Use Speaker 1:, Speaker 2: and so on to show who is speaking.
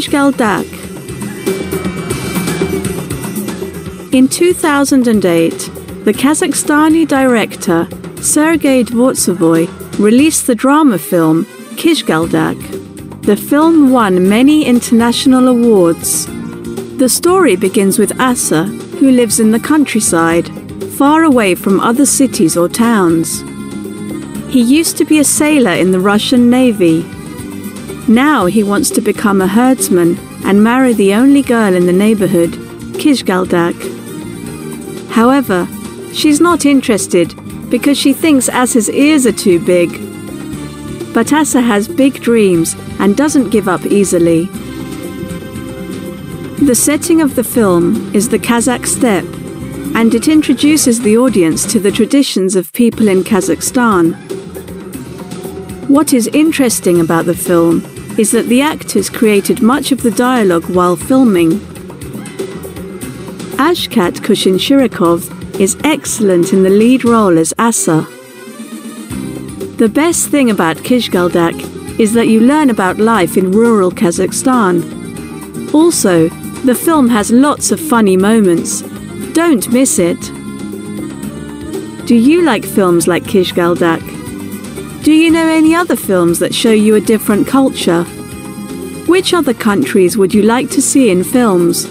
Speaker 1: Kyzgaldak. In 2008, the Kazakhstani director Sergei Dvortsevoy released the drama film Kyzgaldak. The film won many international awards. The story begins with Asa, who lives in the countryside, far away from other cities or towns. He used to be a sailor in the Russian Navy. Now he wants to become a herdsman and marry the only girl in the neighborhood, Kyzgaldak. However, she's not interested because she thinks Asa's ears are too big. But Asa has big dreams and doesn't give up easily. The setting of the film is the Kazakh steppe, and it introduces the audience to the traditions of people in Kazakhstan. What is interesting about the film is that the actors created much of the dialogue while filming. Ashkat Kushin is excellent in the lead role as Asa. The best thing about Kyzgaldak is that you learn about life in rural Kazakhstan. Also, the film has lots of funny moments. Don't miss it. Do you like films like Kyzgaldak? Do you know any other films that show you a different culture? Which other countries would you like to see in films?